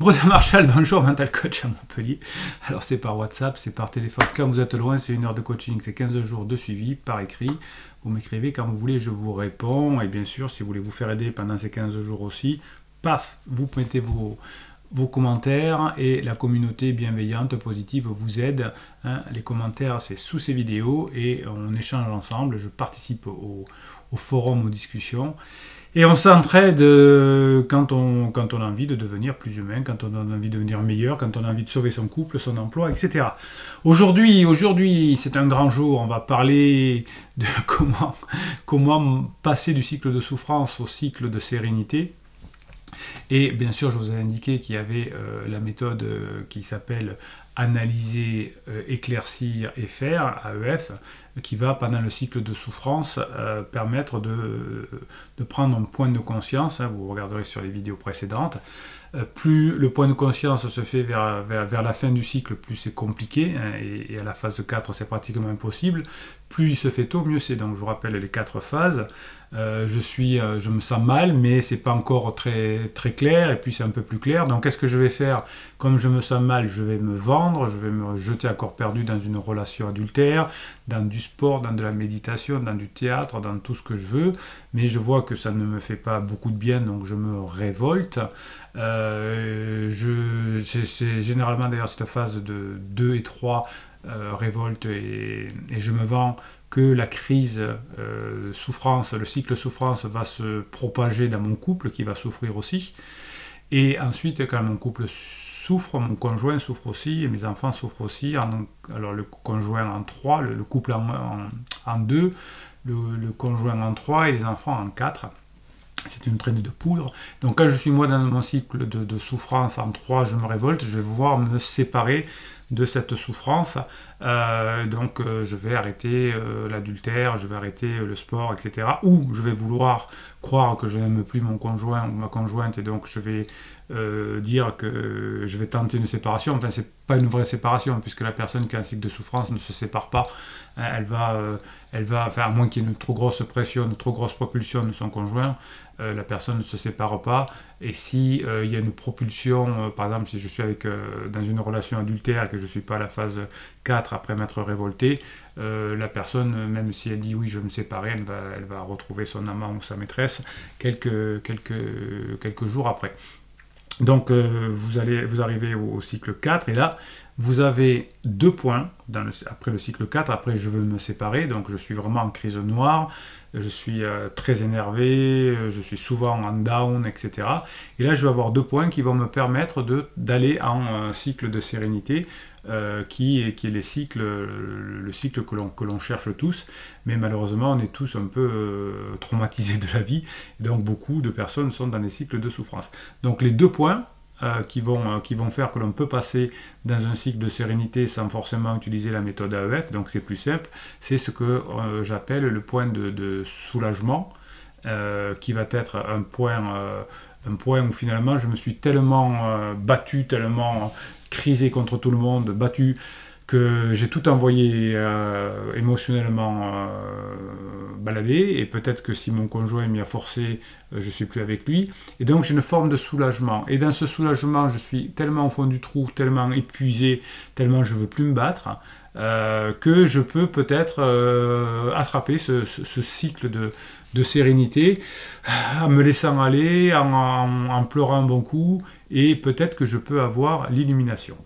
Bruno Marshall, bonjour, mental coach à Montpellier. Alors c'est par WhatsApp, c'est par téléphone. Quand vous êtes loin, c'est une heure de coaching, c'est 15 jours de suivi par écrit. Vous m'écrivez quand vous voulez, je vous réponds. Et bien sûr, si vous voulez vous faire aider pendant ces 15 jours aussi, paf, vous mettez vos, vos commentaires et la communauté bienveillante, positive vous aide. Hein. Les commentaires, c'est sous ces vidéos et on échange ensemble. Je participe au, au forum, aux discussions. Et on s'entraide euh, quand on, quand on a envie de devenir plus humain, quand on a envie de devenir meilleur, quand on a envie de sauver son couple, son emploi, etc. Aujourd'hui, aujourd'hui, c'est un grand jour. On va parler de comment, comment passer du cycle de souffrance au cycle de sérénité. Et bien sûr, je vous ai indiqué qu'il y avait euh, la méthode euh, qui s'appelle analyser, euh, éclaircir et faire, AEF, qui va, pendant le cycle de souffrance, permettre de, de, prendre un point de conscience, hein, vous regarderez sur les vidéos précédentes, euh, plus le point de conscience se fait vers, vers, la fin du cycle, plus c'est compliqué, hein, et, à la phase 4 c'est pratiquement impossible. Plus il se fait tôt, mieux c'est. Donc je vous rappelle les quatre phases. Euh, je, suis, euh, je me sens mal, mais c'est pas encore très, très clair, et puis c'est un peu plus clair. Donc qu'est-ce que je vais faire? Comme je me sens mal, je vais me vendre, je vais me jeter à corps perdu dans une relation adultère, dans du sport, dans de la méditation, dans du théâtre, dans tout ce que je veux, mais je vois que ça ne me fait pas beaucoup de bien, donc je me révolte. Euh, c'est généralement d'ailleurs cette phase de 2 et 3 euh, révolte et, je me vends que la crise euh, souffrance, le cycle souffrance va se propager dans mon couple qui va souffrir aussi. Et ensuite, quand mon couple souffre, mon conjoint souffre aussi, et mes enfants souffrent aussi. alors le conjoint en 3, le, couple en, 2, le, conjoint en 3 et les enfants en 4 c'est une traînée de poudre. Donc quand je suis moi dans mon cycle de, souffrance en 3, je me révolte, je vais voir me séparer de cette souffrance. Euh, donc euh, je vais arrêter euh, l'adultère, je vais arrêter le sport, etc. Ou je vais vouloir croire que je n'aime plus mon conjoint ou ma conjointe et donc je vais dire que je vais tenter une séparation. Enfin, c'est pas une vraie séparation puisque la personne qui a un cycle de souffrance ne se sépare pas. Hein, elle va, elle va, enfin, à moins qu'il y ait une trop grosse pression, une trop grosse propulsion de son conjoint, la personne ne se sépare pas. Et si il y a une propulsion, par exemple, si je suis avec dans une relation adultère je ne suis pas à la phase 4 après m'être révolté, euh, la personne, même si elle dit oui, je me séparer, elle va, elle va retrouver son amant ou sa maîtresse quelques, quelques, quelques jours après. Donc euh, vous, allez, vous arrivez au, cycle 4 et là, vous avez deux points après le cycle 4. Après, je veux me séparer, donc je suis vraiment en crise noire, je suis euh, très énervé, je suis souvent en down, etc. Et là, je vais avoir deux points qui vont me permettre d'aller en cycle de sérénité euh, qui, est, les cycles, le, cycle que l'on cherche tous, mais malheureusement on est tous un peu euh, traumatisés de la vie, donc beaucoup de personnes sont dans des cycles de souffrance. Donc les deux points euh, qui, vont, qui vont faire que l'on peut passer dans un cycle de sérénité sans forcément utiliser la méthode AEF, donc c'est plus simple, c'est ce que j'appelle le point de, soulagement, qui va être un point, un point où finalement je me suis tellement battu, tellement crisé contre tout le monde, battu, que j'ai tout envoyé euh, émotionnellement euh, balader, et peut-être que si mon conjoint m'y a forcé, euh, je suis plus avec lui. Et donc j'ai une forme de soulagement. Et dans ce soulagement, je suis tellement au fond du trou, tellement épuisé, tellement je veux plus me battre, que je peux peut-être attraper ce, cycle de, de sérénité, en me laissant aller, en, pleurant un bon coup, et peut-être que je peux avoir l'illumination.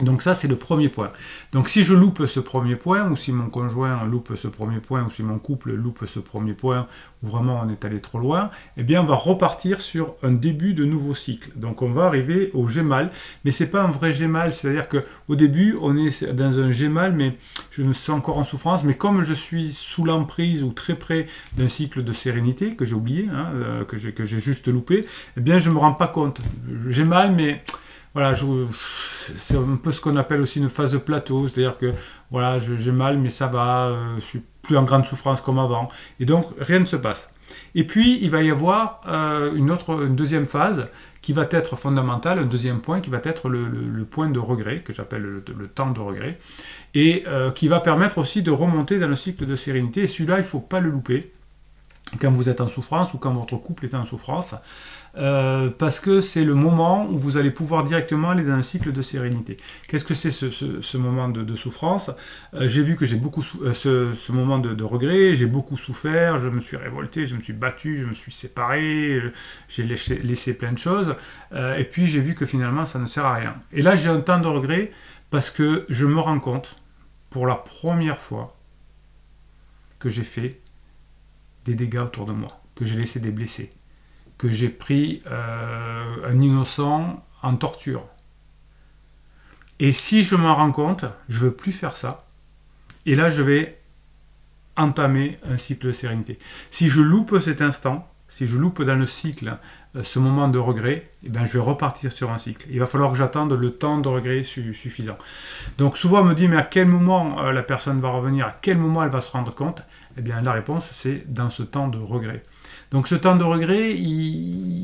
Donc ça, c'est le premier point. Donc si je loupe ce premier point, ou si mon conjoint loupe ce premier point, ou si mon couple loupe ce premier point, ou vraiment on est allé trop loin, eh bien on va repartir sur un début de nouveau cycle. Donc on va arriver au gémal, mais c'est pas un vrai gémal, c'est-à-dire que au début on est dans un gémal, mais je me sens encore en souffrance, mais comme je suis sous l'emprise ou très près d'un cycle de sérénité que j'ai oublié, hein, euh, que j'ai juste loupé, eh bien je me rends pas compte. J'ai mal, mais voilà, c'est un peu ce qu'on appelle aussi une phase de plateau, c'est-à-dire que voilà, j'ai mal, mais ça va, euh, je suis plus en grande souffrance comme avant, et donc rien ne se passe. Et puis il va y avoir euh, une autre, une deuxième phase qui va être fondamentale, un deuxième point qui va être le, point de regret, que j'appelle le, temps de regret, et euh, qui va permettre aussi de remonter dans le cycle de sérénité. Et celui-là, il faut pas le louper. Quand vous êtes en souffrance ou quand votre couple est en souffrance, euh, parce que c'est le moment où vous allez pouvoir directement aller dans un cycle de sérénité. Qu'est-ce que c'est ce, moment de, souffrance? Euh, J'ai vu que j'ai beaucoup euh, ce, moment de, regret, j'ai beaucoup souffert, je me suis révolté, je me suis battu, je me suis séparé, j'ai laissé, laissé, plein de choses, et puis j'ai vu que finalement ça ne sert à rien. Et là j'ai un temps de regret parce que je me rends compte pour la première fois que j'ai fait dégâts autour de moi, que j'ai laissé des blessés, que j'ai pris euh, un innocent en torture. Et si je m'en rends compte, je veux plus faire ça. Et là, je vais entamer un cycle de sérénité. Si je loupe cet instant, si je loupe dans le cycle euh, ce moment de regret, eh ben, je vais repartir sur un cycle. Il va falloir que j'attende le temps de regret suffisant. Donc souvent on me dit mais à quel moment euh, la personne va revenir, à quel moment elle va se rendre compte? Eh bien la réponse c'est dans ce temps de regret. Donc ce temps de regret,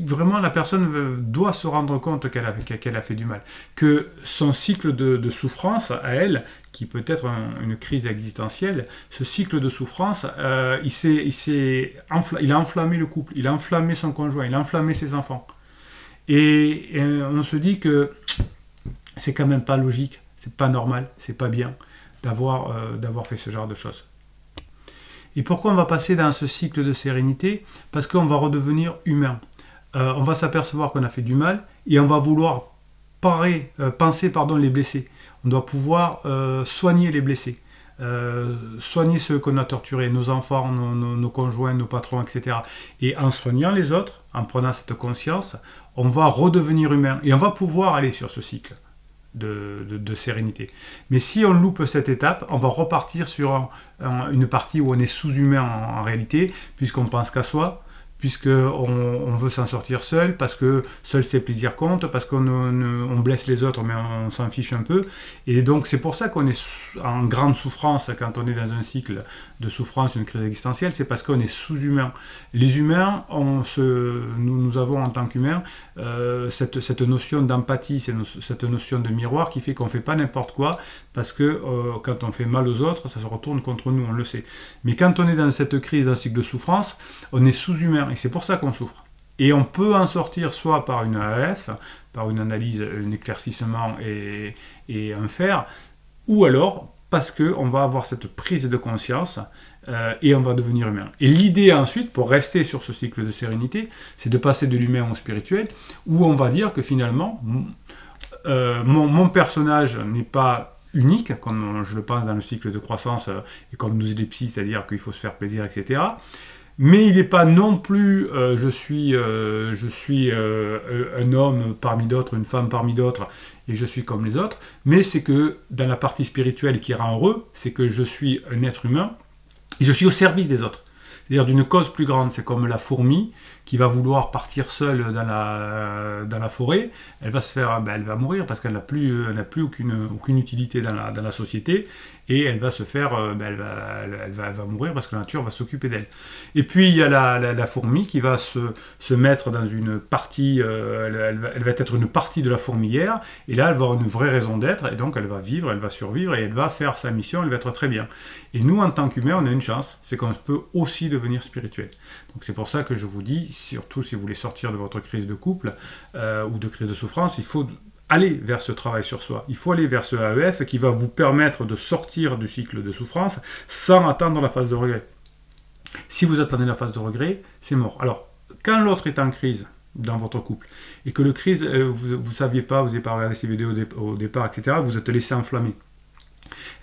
vraiment la personne doit se rendre compte qu'elle a, fait du mal, que son cycle de, souffrance à elle, qui peut être une crise existentielle, ce cycle de souffrance, euh, il, a enflammé le couple, il a enflammé son conjoint, il a enflammé ses enfants. Et, on se dit que c'est quand même pas logique, c'est pas normal, c'est pas bien d'avoir euh, fait ce genre de choses. Et pourquoi on va passer dans ce cycle de sérénité? Parce qu'on va redevenir humain. Euh, on va s'apercevoir qu'on a fait du mal et on va vouloir parer, euh, penser les blessés. On doit pouvoir euh, soigner les blessés. soigner ceux qu'on a torturés, nos enfants, nos, conjoints, nos patrons, etc. Et en soignant les autres, en prenant cette conscience, on va redevenir humain et on va pouvoir aller sur ce cycle de, sérénité. Mais si on loupe cette étape, on va repartir sur une partie où on est sous-humain en, réalité, puisqu'on pense qu'à soi, puisqu'on on veut s'en sortir seul, parce que seul ses plaisirs comptent, parce qu'on on blesse les autres, mais on, s'en fiche un peu. Et donc c'est pour ça qu'on est en grande souffrance quand on est dans un cycle de souffrance, une crise existentielle, c'est parce qu'on est sous-humain. Les humains, on se, nous, nous avons en tant qu'humains euh, cette, cette, notion d'empathie, cette notion de miroir qui fait qu'on ne fait pas n'importe quoi, parce que euh, quand on fait mal aux autres, ça se retourne contre nous, on le sait. Mais quand on est dans cette crise, dans un cycle de souffrance, on est sous-humain et c'est pour ça qu'on souffre. Et on peut en sortir soit par une AF, par une analyse, un éclaircissement et, et un faire, ou alors parce qu'on va avoir cette prise de conscience euh, et on va devenir humain. Et l'idée ensuite, pour rester sur ce cycle de sérénité, c'est de passer de l'humain au spirituel, où on va dire que finalement, euh, mon, personnage n'est pas unique, comme je le pense dans le cycle de croissance euh, et comme nous les c'est-à-dire qu'il faut se faire plaisir, etc mais il n'est pas non plus euh, je suis, euh, je suis euh, un homme parmi d'autres, une femme parmi d'autres, et je suis comme les autres, mais c'est que dans la partie spirituelle qui rend heureux, c'est que je suis un être humain, et je suis au service des autres. C'est-à-dire d'une cause plus grande, c'est comme la fourmi qui va vouloir partir seule dans la, dans la forêt, elle va se faire, ben, elle va mourir parce qu'elle n'a plus, plus aucune, aucune utilité dans la, dans la société, et elle va se faire, euh, ben, elle, va, elle, va, mourir parce que la nature va s'occuper d'elle. Et puis il y a la, la, fourmi qui va se, se, mettre dans une partie, euh, elle, va, elle, va, être une partie de la fourmilière, et là elle va avoir une vraie raison d'être, et donc elle va vivre, elle va survivre, et elle va faire sa mission, elle va être très bien. Et nous, en tant qu'humains, on a une chance, c'est qu'on peut aussi devenir spirituel. Donc c'est pour ça que je vous dis, surtout si vous voulez sortir de votre crise de couple euh, ou de crise de souffrance, il faut aller vers ce travail sur soi. Il faut aller vers ce AEF qui va vous permettre de sortir du cycle de souffrance sans attendre la phase de regret. Si vous attendez la phase de regret, c'est mort. Alors, quand l'autre est en crise dans votre couple et que le crise, euh, vous ne saviez pas, vous n'avez pas regardé ces vidéos au, départ, etc., vous êtes laissé enflammer.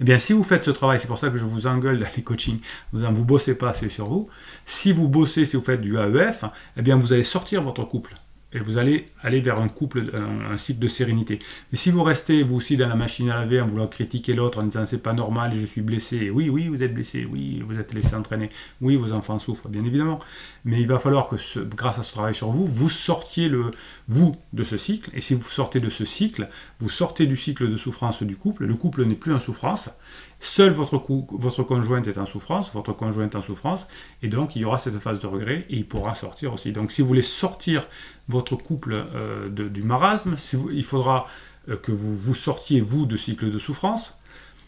Eh bien, si vous faites ce travail, c'est pour ça que je vous engueule dans les coachings, vous ne vous bossez pas assez sur vous. Si vous bossez, si vous faites du AEF, eh bien, vous allez sortir votre couple et vous allez aller vers un couple, un, cycle de sérénité. Mais si vous restez vous aussi dans la machine à laver en voulant critiquer l'autre en disant c'est pas normal, je suis blessé, oui, oui, vous êtes blessé, oui, vous êtes laissé entraîner, oui, vos enfants souffrent, bien évidemment. Mais il va falloir que grâce à ce travail sur vous, vous sortiez le vous de ce cycle. Et si vous sortez de ce cycle, vous sortez du cycle de souffrance du couple. Le couple n'est plus en souffrance. Seul votre, conjointe est en souffrance, votre conjoint est en souffrance, et donc il y aura cette phase de regret et il pourra sortir aussi. Donc si vous voulez sortir votre couple euh, du marasme, il faudra euh, que vous sortiez vous de cycle de souffrance.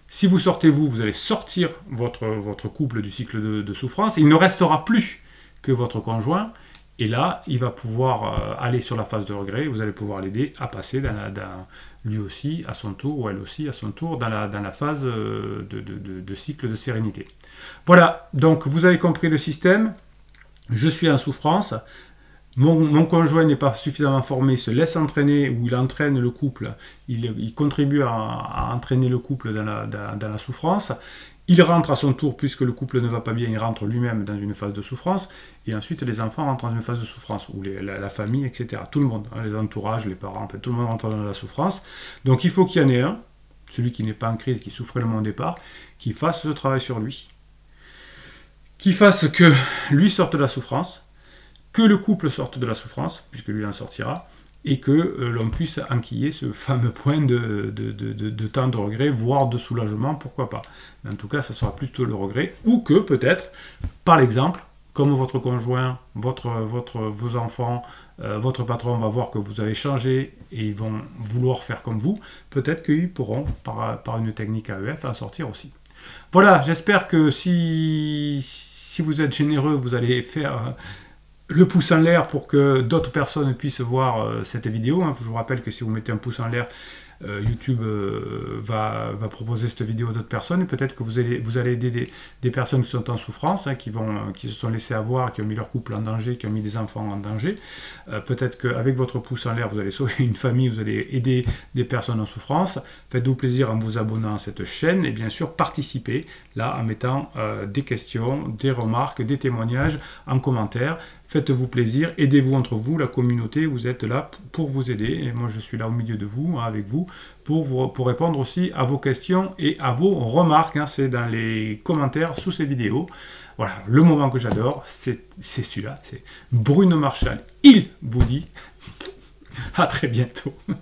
Si vous sortez vous, vous allez sortir votre couple du cycle de, souffrance. il ne restera plus que votre conjoint. Et là, il va pouvoir euh, aller sur la phase de regret, vous allez pouvoir l'aider à passer lui aussi à son tour, ou elle aussi à son tour, dans la, phase euh, de, cycle de sérénité. Voilà, donc vous avez compris le système. Je suis en souffrance. Mon, conjoint n'est pas suffisamment formé, se laisse entraîner ou il entraîne le couple, il, contribue à, entraîner le couple dans la souffrance. Il rentre à son tour, puisque le couple ne va pas bien, il rentre lui-même dans une phase de souffrance, et ensuite les enfants rentrent dans une phase de souffrance, ou la, famille, etc. Tout le monde, hein, les entourages, les parents, tout le monde rentre dans la souffrance. Donc il faut qu'il y en ait un, celui qui n'est pas en crise, qui souffrait le moins au départ, qui fasse ce travail sur lui. Qui fasse que lui sorte de la souffrance, que le couple sorte de la souffrance, puisque lui en sortira, et que euh, l'on puisse enquiller ce fameux point de, de, temps de regret, voire de soulagement, pourquoi pas. Mais en tout cas, ça sera plutôt le regret, ou que peut-être, par l'exemple, comme votre conjoint, votre, votre, vos enfants, euh, votre patron va voir que vous avez changé et ils vont vouloir faire comme vous, peut-être qu'ils pourront, par, par, une technique AEF, en sortir aussi. Voilà, j'espère que si, si vous êtes généreux, vous allez faire le pouce en l'air pour que d'autres personnes puissent voir euh, cette vidéo. Hein. Je vous rappelle que si vous mettez un pouce en l'air, euh, YouTube euh, va, proposer cette vidéo à d'autres personnes. Peut-être que vous allez, aider des, personnes qui sont en souffrance, hein, qui, se sont laissées avoir, qui ont mis leur couple en danger, qui ont mis des enfants en danger. Peut-être qu'avec votre pouce en l'air, vous allez sauver une famille, vous allez aider des personnes en souffrance. Faites-vous plaisir en vous abonnant à cette chaîne et bien sûr participez là en mettant des questions, des remarques, des témoignages en commentaire. Faites-vous plaisir, aidez-vous entre vous, la communauté, vous êtes là pour vous aider. Et moi, je suis là au milieu de vous, hein, avec vous, pour, pour répondre aussi à vos questions et à vos remarques. Hein. c'est dans les commentaires sous ces vidéos. Voilà, le moment que j'adore, c'est celui-là. C'est Bruno Marshall. Il vous dit à très bientôt.